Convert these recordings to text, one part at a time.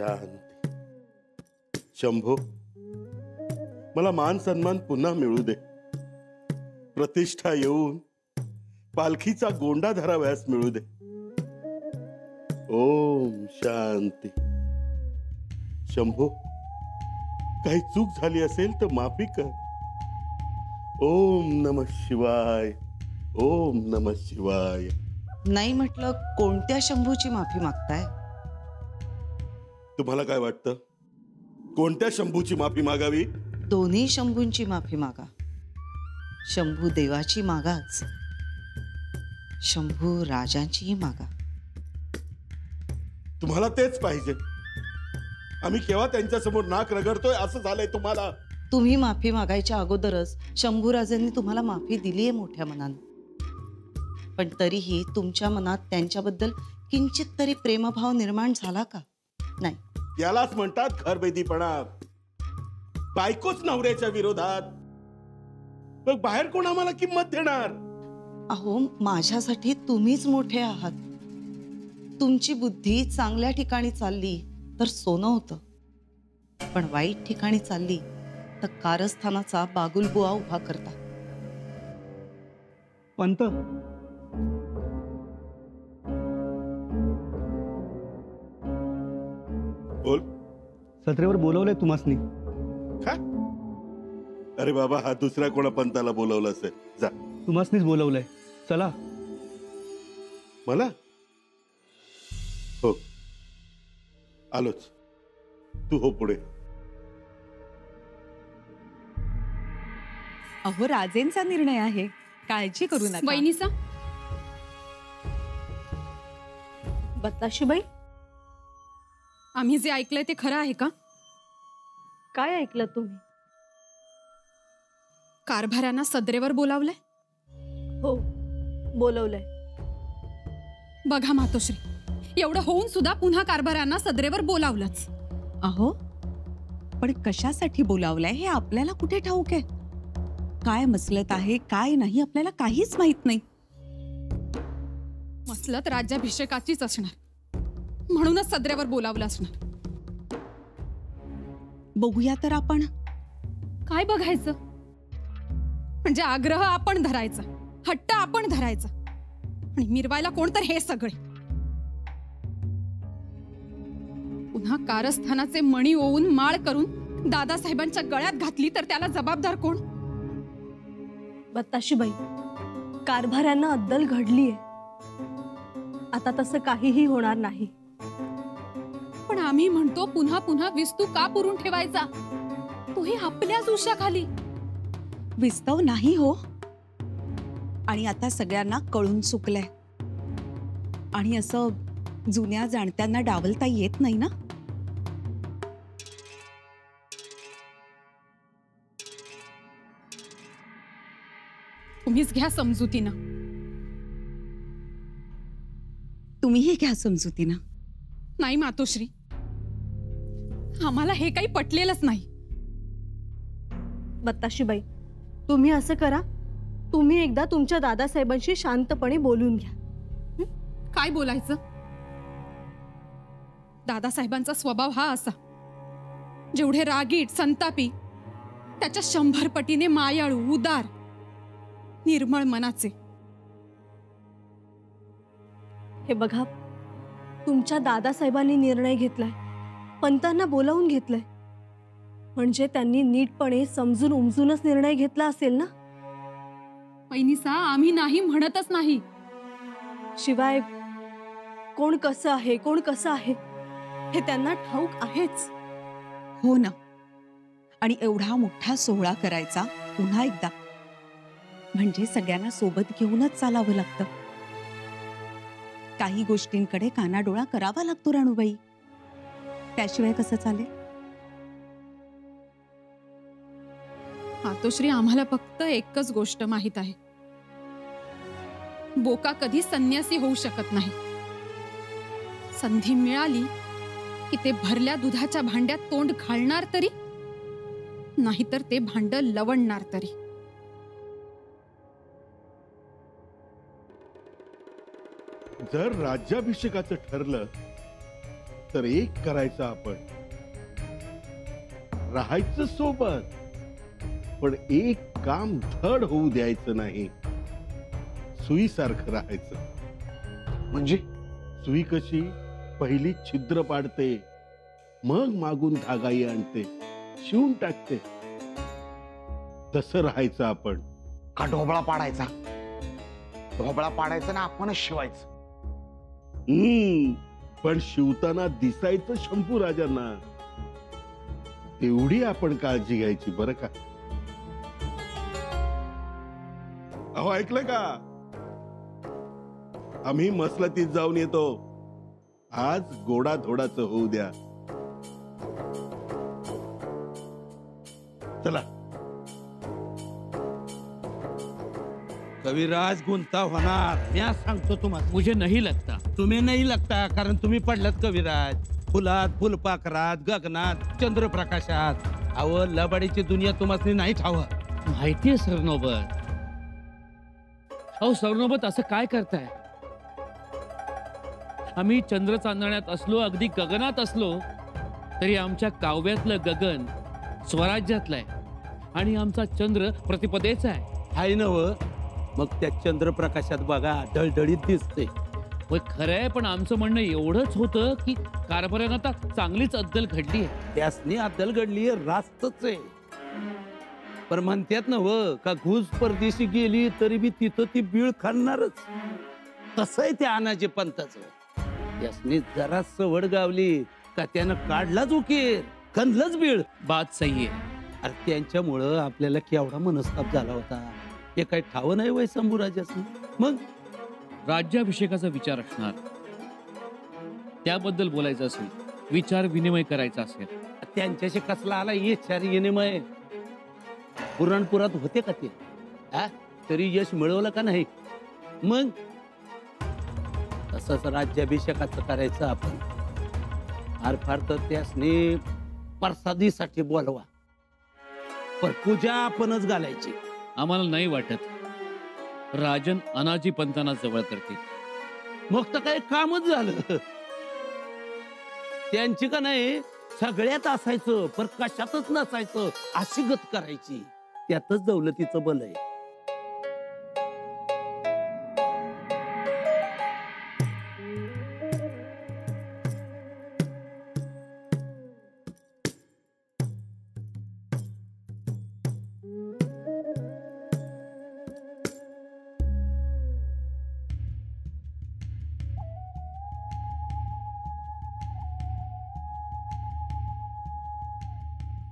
शांती. शंभो मला मान सन्मान पुन्हा मिळू दे. प्रतिष्ठा येऊन पालखीचा गोंडा धरावयास मिळू दे. ओम शांती. शंभो काही चूक झाली असेल तर माफी कर. ओम नम शिवाय ओम नम शिवाय. नाही म्हटलं कोणत्या शंभूची माफी मागताय? तुम्हाला काय वाटतं? कोणत्या शंभूची माफी मागावी? दोन्ही शंभूंची माफी मागा. शंभू देवाची मागाच. शंभू राजांचीही मागा. तुम्हाला तेच पाहिजे. आम्ही केव्हा त्यांच्यासमोर नाक रगडतोय असं झालंय तुम्हाला? तुम्ही माफी मागायच्या अगोदरच शंभूराजांनी तुम्हाला माफी दिली आहे मोठ्या मनानं. पण तरीही तुमच्या मनात त्यांच्याबद्दल किंचित तरी प्रेमभाव निर्माण झाला का? नाही. यालाच म्हणतात घरबेदीपणा. बायकोच नवऱ्याच्या विरोधात. मग बाहेर कोण आम्हाला किंमत देणार? अहो माझ्यासाठी तुम्हीच मोठे आहात. तुमची बुद्धी चांगल्या ठिकाणी चालली तर सोनं होतं. पण वाईट ठिकाणी चालली तर कारस्थानाचा बागुलबुवा उभा करता. पंत बोल. सत्रेवर बोलवलंय तुम्हासनी. काय अरे बाबा हा दुसऱ्या कोणा पंताला बोलवलं असेल? जा. तुम्हासनीच बोलवलंय. चला. मला? हो. आलोच. तू हो पुढे. अहो राजेंचा निर्णय आहे. काळजी करू नका. वहिनीसा बताशीबाई आम्ही जे ऐकलंय ते खरं आहे का? काय ऐकलं तुम्ही? कारभाऱ्यांना सदरेवर बोलावलंय? हो बोलवलंय. बघा मातोश्री एवढं होऊन सुद्धा पुन्हा कारभाऱ्यांना सदरेवर बोलावलंच. अहो पण कशासाठी बोलावलंय? हे आपल्याला कुठे ठाऊक आहे? काय मसलत आहे काय नाही आपल्याला काहीच माहीत नाही. मसलत राज्याभिषेकाचीच असणार. म्हणूनच सदरेवर बोलावलं असणार. बघूया तर आपण. काय बघायचं? म्हणजे आग्रह आपण धरायचा हट्ट आपण धरायचा आणि मिरवायला कोण तर हे सगळे. पुन्हा कारस्थानाचे मणी ओवून माळ करून दादासाहेबांच्या गळ्यात घातली तर त्याला जबाबदार कोण? बताशीबाई कारभाऱ्यांना अद्दल घडलीये. आता तसं काहीही होणार नाही. पण आम्ही म्हणतो पुन्हा पुन्हा विस्तू का पुरून ठेवायचा? तोही आपल्याच उशाखाली. विस्तव नाही हो. आणि आता सगळ्यांना कळून चुकलंय. आणि असं जुन्या जाणत्यांना डावलता येत नाही ना? तुम्हीच घ्या समजुतीनं. तुम्हीही घ्या समजुतीनं. नाही मातोश्री. आम्हाला हे काही पटलेलंच नाही. बताशीबाई तुम्ही असं करा तुम्ही एकदा तुमच्या दादासाहेबांशी शांतपणे बोलून घ्या. काय बोलायचं? दादासाहेबांचा स्वभाव हा असा. जेवढे रागीट संतापी त्याच्या शंभर पटीने मायाळू उदार निर्मळ मनाचे. हे बघा तुमच्या दादासाहेबांनी निर्णय घेतलाय. पंतांना बोलावून घेतलंय. म्हणजे त्यांनी नीटपणे समजून उमजूनच निर्णय घेतला असेल ना? पैनिसा आम्ही नाही म्हणतच नाही. शिवाय कोण कसं आहे कोण कसं आहे हे त्यांना ठाऊक आहेच. हो ना. आणि एवढा मोठा सोहळा करायचा पुन्हा एकदा. म्हणजे सगळ्यांना सोबत घेऊनच चालावं लागतं. काही गोष्टींकडे कानाडोळा करावा लागतो राणूबाई. त्याशिवाय कसं चालेल? मातोश्री आम्हाला फक्त एकच गोष्ट माहीत आहे. बोका कधी संन्यासी होऊ शकत नाही. संधी मिळाली की ते भरल्या दुधाच्या भांड्यात तोंड घालणार तरी नाहीतर ते भांड लवणणार तरी. जर राज्याभिषेकाचं ठरलं तर एक करायचं आपण. राहायचं सोबत पण एक काम धड होऊ द्यायचं नाही. सुईसारखं राहायचं. म्हणजे सुई कशी? पहिली छिद्र पाडते मग मागून धागाई आणते शिवून टाकते. तसं राहायचं आपण. का ढोबळा पाडायचा? ढोबळा पाडायचा ना आपणच शिवायचं. हम्म. पण शिवताना दिसायचं शंभू राजांना. तेवढी आपण काळजी घ्यायची बरं का? अहो ऐकलं का? आम्ही मसलतीत जाऊन येतो. आज गोडा धोडाचं होऊ द्या. चला. कविराज गुंता होणार मी आज सांगतो तुम्हाला. मुझे नहीं लगता. तुम्ही नाही लागता कारण तुम्ही पडलात कविराज. फुलात फुलपाखरात गगनात चंद्रप्रकाशात. अव लबाडीची दुनिया तुम्हाला नाही ठावं माहितीये सरनोबत. अहो सरनोबत असं काय करताय? आम्ही चंद्र चांदण्यात असलो अगदी गगनात असलो तरी आमच्या काव्यातलं गगन स्वराज्यातलं आहे आणि आमचा चंद्र प्रतिपदेचा आहे. हाय नव मग त्या चंद्रप्रकाशात बघा ढळढळीत दिसते होय खरं आहे पण आमचं म्हणणं एवढंच होतं की कारभारानं आता चांगलीच अद्दल घडली आहे. त्यासनी अद्दल घडली रास्तच आहे. पण म्हणतात ना व का घुस परदेशी गेली तरी बी तिथं ती बीळ खाणारच. तसं आहे त्या अनाजे पंथाचं. त्यासनी जरा सवड गावली का त्यानं काढलाच उकेर खणलंच बीळ. बात सही आहे. अरे त्यांच्यामुळं आपल्याला केवढा मनस्ताप झाला होता. हे काही ठाव नाही वय शंभूराजासनी मग? राज्याभिषेकाचा विचार असणार. त्याबद्दल बोलायचं असेल विचार विनिमय करायचा असेल. त्यांच्याशी कसला आला? इच्छारी विनिमय. पुराणपुरात होते का ते? तरी यश मिळवलं का नाही? मग? तसंच राज्याभिषेकाचं करायचं आपण. फार फार तर त्यासनी प्रसादीसाठी बोलवा. पण पूजा आपणच घालायची. आम्हाला नाही वाटत. राजन अनाजी पंतांना जवळ करतील. मग तर काही कामच झालं. त्यांची का नाही सगळ्यात असायचं पर कशातच नसायचं अशी गत करायची. त्यातच दौलतीचं बल आहे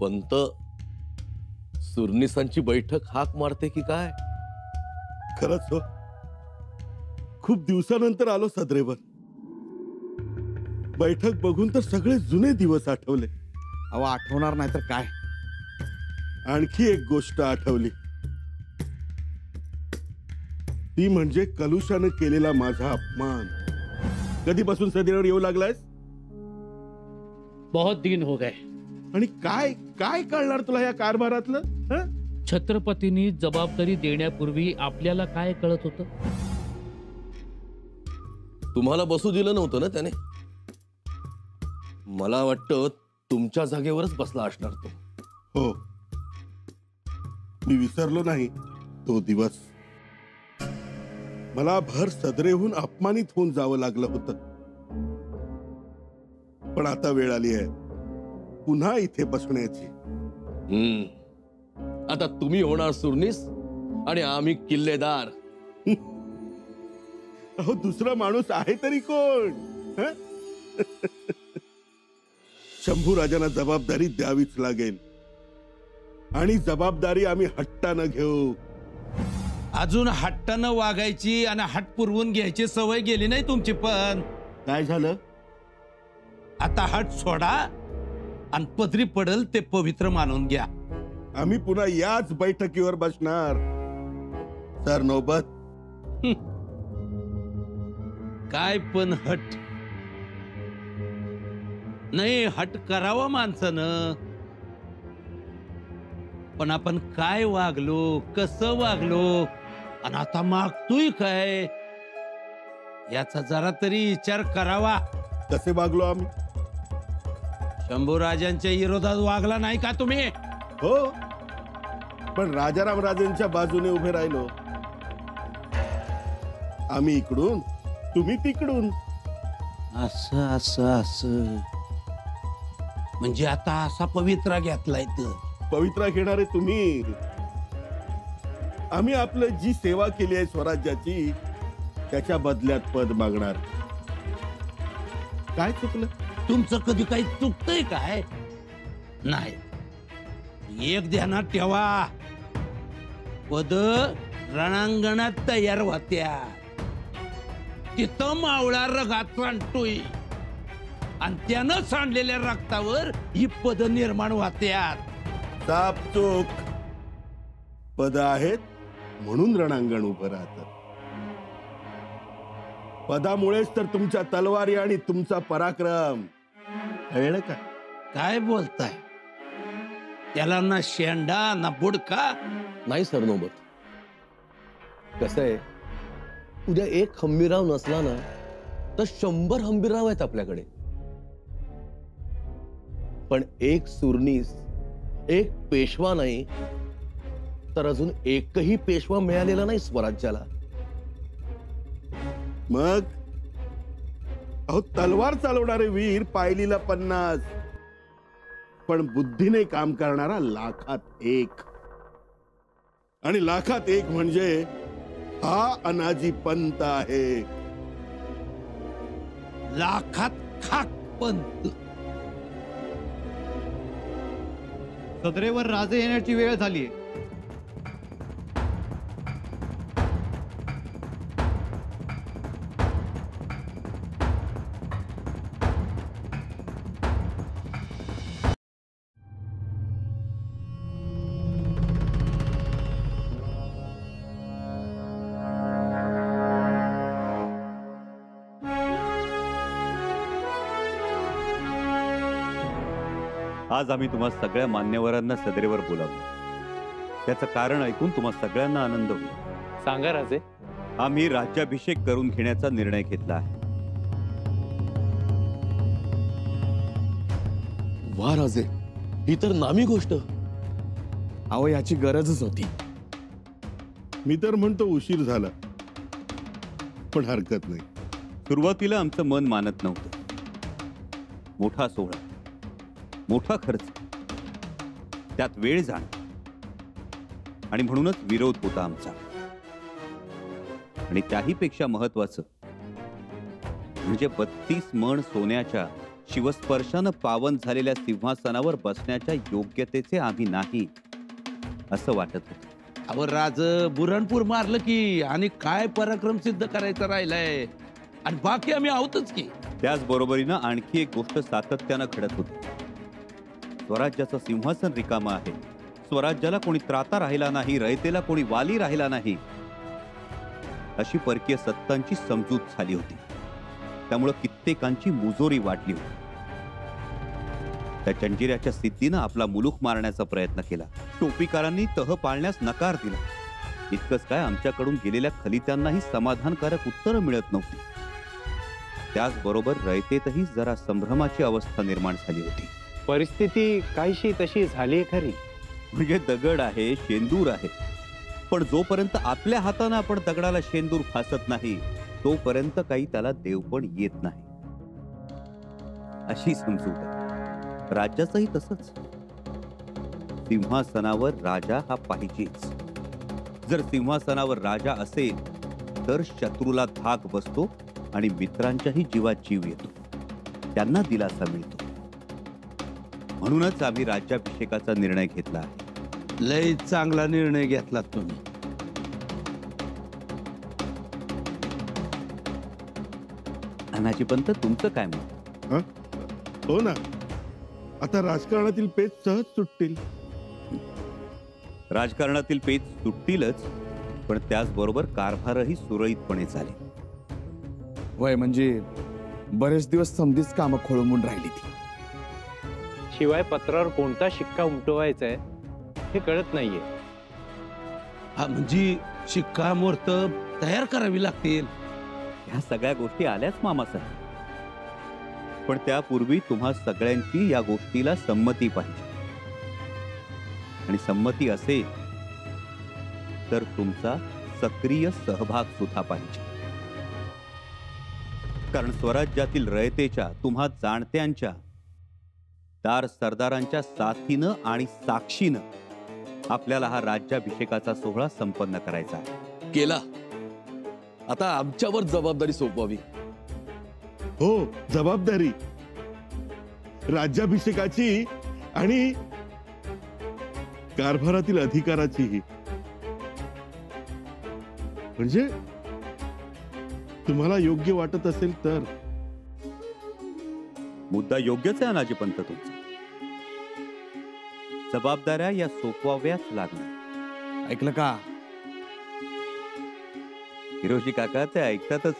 पंत सुरनिसांची बैठक हाक मारते की काय? खरंच हो. खूप दिवसानंतर आलो सदरेवर. बैठक बघून तर सगळे जुने दिवस आठवले. अहो आठवणार नाही तर काय? आणखी एक गोष्ट आठवली. ती म्हणजे कलुषानं केलेला माझा अपमान. कधीपासून सदरेवर येऊ लागलायस? बहुत दिन हो गए। आणि काय काय कळणार तुला या कारभारातलं? हं? छत्रपतींनी जबाबदारी देण्यापूर्वी आपल्याला काय कळत होतं? तुम्हाला बसू दिलं नव्हतं ना त्याने? मला वाटतं तुमच्या जागेवरच बसला असणार तो. हो. मी विसरलो नाही तो दिवस. मला भर सदरेहून अपमानित होऊन जावं लागलं होतं. पण आता वेळ आली आहे. पुन्हा इथे बसण्याची. हम्म. आता तुम्ही होणार सुरनीस आणि आम्ही किल्लेदार. अहो दुसरा माणूस आहे तरी कोण? हं? शंभू राजांना जबाबदारी द्यावीच लागेल. आणि जबाबदारी आम्ही हट्टानं घेऊ. अजून हट्टानं वागायची आणि हट पुरवून घ्यायची सवय गेली नाही तुमची पण. काय झालं? आता हट सोडा. आणि पदरी पडल ते पवित्र मानून घ्या. आम्ही पुन्हा याच बैठकीवर बसणार. सर नौबत. काय पण हट. नाही हट करावा माणसानं. पण आपण काय वागलो कसं वागलो आणि आता मागतोय काय याचा जरा तरी विचार करावा. कसे वागलो आम्ही. शंभूराजांच्या विरोधात वागला नाही का तुम्ही? हो. पण राजाराम राजेंच्या बाजूने उभे राहिलो. आम्ही इकडून तुम्ही तिकडून. असं असं असं. म्हणजे आता असा पवित्रा घेतलाय तर पवित्रा घेणारे तुम्ही. आम्ही आपलं जी सेवा केली आहे स्वराज्याची त्याच्या बदल्यात पद मागणार. काय चुकलं? तुमचं कधी काही चुकतंय काय नाही. एक ध्यानात ठेवा. पद रणांगणात तयार होत्या. तिथं मावळा रगात सांडतोय. आणि त्यानं सांडलेल्या रक्तावर ही पद निर्माण होत्यात. साप चोख. पद आहेत म्हणून रणांगण उभं राहतं. पदामुळेच तर तुमच्या तलवारी आणि तुमचा पराक्रम कळलं का? काय बोलताय? त्याला ना शेंडा ना बुडका? नाही सर नोबत. कसं आहे? उद्या एक हंबीराव नसला ना तर शंभर हंबीरराव आहेत आपल्याकडे. पण एक सुरनीस एक पेशवा नाही तर अजून एकही पेशवा मिळालेला नाही स्वराज्याला. मग? अहो तलवार चालवणारे वीर पायलीला पन्नास. पण बुद्धीने काम करणारा लाखात एक. आणि लाखात एक म्हणजे हा अनाजी पंत आहे. लाखात खाक पंत. सदरेवर राजे येण्याची वेळ झाली आज आम्ही तुम्हा सगळ्या मान्यवरांना सदरेवर बोलावलं. त्याचं कारण ऐकून तुम्हा सगळ्यांना आनंद होईल. सांगा राजे. आम्ही राज्याभिषेक करून घेण्याचा निर्णय घेतला आहे. वा राजे ही तर नामी गोष्ट. अहो याची गरजच होती. मी तर म्हणतो उशीर झाला. पण हरकत नाही. सुरुवातीला आमचं मन मानत नव्हतं. मोठा सोहळा. मोठा खर्च. त्यात वेळ जाण. आणि म्हणूनच विरोध होता आमचा. आणि त्याही पेक्षा महत्वाचं म्हणजे बत्तीस मण सोन्याच्या शिवस्पर्शानं पावन झालेल्या सिंहासनावर बसण्याच्या योग्यतेचे आम्ही नाही असं वाटत होतं. अहो राज बुरणपूर मारलं की आणि काय पराक्रम सिद्ध करायचं राहिलंय? आणि बाकी आम्ही आहोतच की. त्याच बरोबरीनं आणखी एक गोष्ट सातत्यानं घडत होती. स्वराज्याचं सिंहासन रिकामं आहे. स्वराज्याला कोणी त्राता राहिला नाही रयतेला कोणी वाली राहिला नाही. अशी परकीय सत्तांची समजूत झाली होती. त्यामुळं कित्येकांची मुजोरी वाढली होती. त्या जंजिऱ्याच्या सिद्धीनं आपला मुलूक मारण्याचा प्रयत्न केला. टोपीकारांनी तह पाळण्यास नकार दिला. इतकंच काय आमच्याकडून गेलेल्या खलित्यांनाही समाधानकारक उत्तरं मिळत नव्हती. त्याचबरोबर रयतेतही जरा संभ्रमाची अवस्था निर्माण झाली होती. परिस्थिती काहीशी तशी झाली खरी. म्हणजे दगड आहे शेंदूर आहे. पण जोपर्यंत आपल्या हातानं आपण दगडाला शेंदूर फासत नाही तोपर्यंत काही त्याला देव पण येत नाही. अशी समजूत आहे राज्याचंही तसंच. सिंहासनावर राजा हा पाहिजेच. जर सिंहासनावर राजा असेल तर शत्रूला धाक बसतो आणि मित्रांच्याही जीवात जीव येतो. त्यांना दिलासा मिळतो. म्हणूनच आम्ही राज्याभिषेकाचा निर्णय घेतला आहे. लय चांगला निर्णय घेतला तुम्ही. अनाजी पंत तुमचं काय मत? हो? ना. आता राजकारणातील पेच सहज सुटतील. राजकारणातील पेच सुटतीलच पण त्याचबरोबर कारभारही सुरळीतपणे चालेल वय म्हणजे बरेच दिवस समधीच कामं खोळंबून राहिली ती. शिवाय पत्रावर कोणता शिक्का उमटवायचा आहे हे कळत नाहीये. हा म्हणजे शिक्का मोर्त तयार करावी लागतील. ह्या सगळ्या गोष्टी आल्याच मामासाहेब पण त्यापूर्वी तुम्हा सगळ्यांची या गोष्टीला संमती पाहिजे. आणि संमती असेल तर तुमचा सक्रिय सहभाग सुद्धा पाहिजे. कारण स्वराज्यातील रयतेच्या तुम्हा जाणत्यांच्या दार सरदारांच्या साथीनं आणि साक्षीनं आपल्याला हा राज्याभिषेकाचा सोहळा संपन्न करायचा आहे. केला. आता आमच्यावर जबाबदारी सोपवावी. हो जबाबदारी. राज्याभिषेकाची आणि कारभारातील अधिकाराचीही. म्हणजे तुम्हाला योग्य वाटत असेल तर. मुद्दा योग्यच आहे अनाजी पंत तुमचा. जबाबदाऱ्या या सोपवाव्याच लागणार ऐकलं का? हिरोशी काका ते ऐकतातच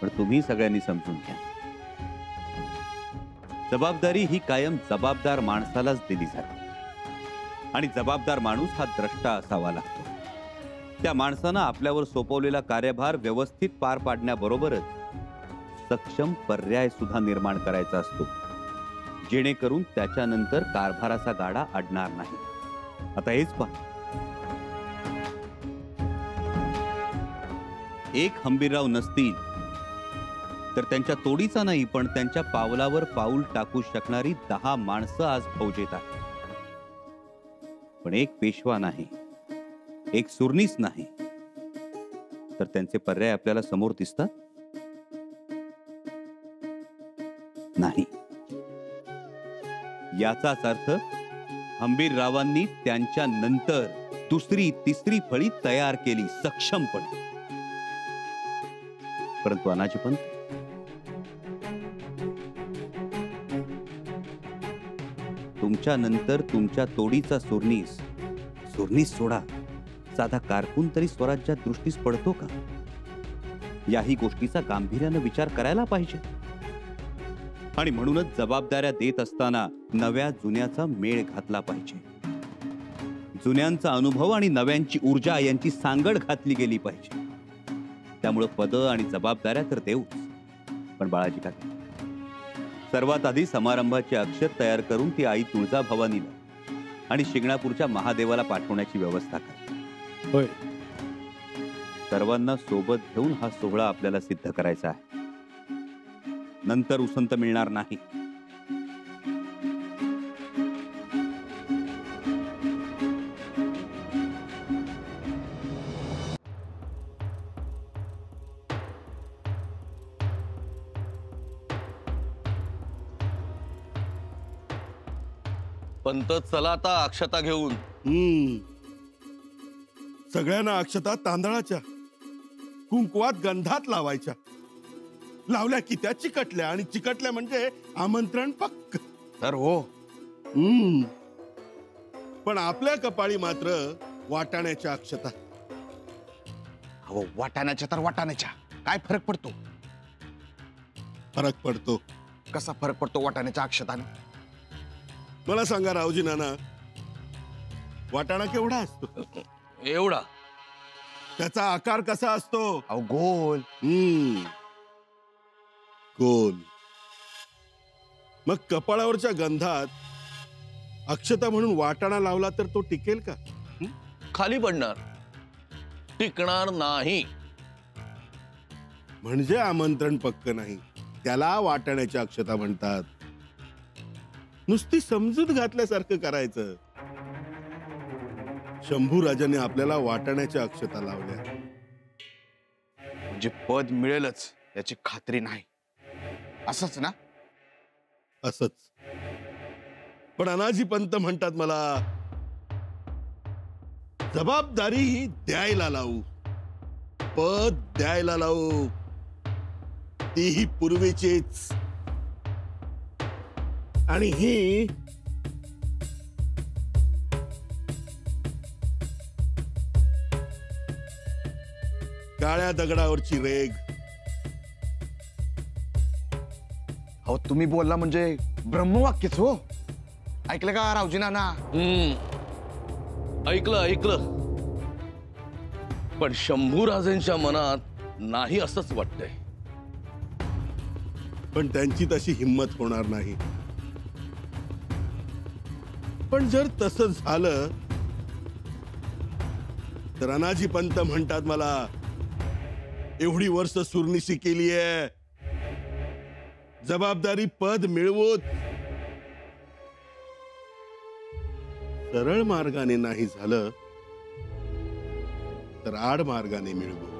पण तुम्ही सगळ्यांनी समजून घ्या. जबाबदारी ही कायम जबाबदार माणसालाच दिली जाते. आणि जबाबदार माणूस हा द्रष्टा असावा लागतो. त्या माणसानं आपल्यावर सोपवलेला कार्यभार व्यवस्थित पार पाडण्याबरोबरच सक्षम पर्याय सुद्धा निर्माण करायचा असतो. जेणेकरून त्याच्यानंतर कारभाराचा गाडा अडणार नाही. आता हेच पहा. एक हंबीरराव नसतील तर त्यांच्या तोडीचा नाही पण त्यांच्या पावलावर पाऊल टाकू शकणारी दहा माणसं आज फौजेत आहेत. पण एक पेशवा नाही एक सुरनीस नाही. तर त्यांचे पर्याय आपल्याला समोर दिसतात? नाही. याचाच अर्थ हंबीररावांनी त्यांच्या नंतर दुसरी तिसरी फळी तयार केली सक्षमपणे परंतु अनाजी पंत? तुमच्या नंतर तुमच्या तोडीचा सुरनीस सुरनीस सोडा. साधा कारकून तरी स्वराज्यात दृष्टीस पडतो का? याही गोष्टीचा गांभीर्यानं विचार करायला पाहिजे. आणि म्हणूनच जबाबदाऱ्या देत असताना नव्या जुन्याचा मेळ घातला पाहिजे. जुन्यांचा अनुभव आणि नव्यांची ऊर्जा यांची सांगड घातली गेली पाहिजे. त्यामुळं पदं आणि जबाबदाऱ्या तर देऊच. पण बाळाजी काका सर्वात आधी समारंभाचे अक्षर तयार करून ती आई तुळजाभवानीला आणि शिंगणापूरच्या महादेवाला पाठवण्याची व्यवस्था करा. होय. सर्वांना सोबत घेऊन हा सोहळा आपल्याला सिद्ध करायचा आहे. नंतर उसंत मिळणार नाही. पंत चला आता अक्षता घेऊन. हम्म. सगळ्यांना अक्षता तांदळाच्या कुंकवात गंधात लावायच्या. लावल्या की त्या चिकटल्या आणि चिकटल्या म्हणजे आमंत्रण पक्क. तर हो. हम्म. पण आपल्या कपाळी मात्र वाटाण्याच्या अक्षता. अहो वाटाण्याच्या तर वाटाण्याच्या. काय फरक पडतो? फरक पडतो. कसा फरक पडतो वाटाण्याच्या अक्षताने? मला सांगा रावजी नाना वाटाणा केवढा असतो? एवढा. त्याचा आकार कसा असतो? अहो गोल. हम्म. गोल. मग कपाळावरच्या गंधात अक्षता म्हणून वाटाणा लावला तर तो टिकेल का? खाली पडणार. टिकणार नाही. म्हणजे आमंत्रण पक्क नाही. त्याला वाटाण्याच्या अक्षता म्हणतात. नुसती समजूत घातल्यासारखं करायचं. शंभू राजाने आपल्याला वाटाण्याच्या अक्षता लावल्या. म्हणजे पद मिळेलच याची खात्री नाही. असंच ना? असच. पण अनाजी पंत म्हणतात मला जबाबदारी ही द्यायला लावू. पद द्यायला लावू. तीही पूर्वीचीच. आणि ही काळ्या दगडावरची रेग अहो तुम्ही बोलला म्हणजे ब्रह्मवाक्यच हो. ऐकलं का रावजी नाना? हम्म. ऐकलं ऐकलं. पण शंभूराजेंच्या मनात नाही असंच वाटतंय. पण त्यांची तशी हिंमत होणार नाही. पण जर तसं झालं तर अनाजी पंत म्हणतात मला एवढी वर्ष सुरनिशी केली आहे जबाबदारी पद मिळवत. सरळ मार्गाने नाही झालं तर आड मार्गाने मिळवू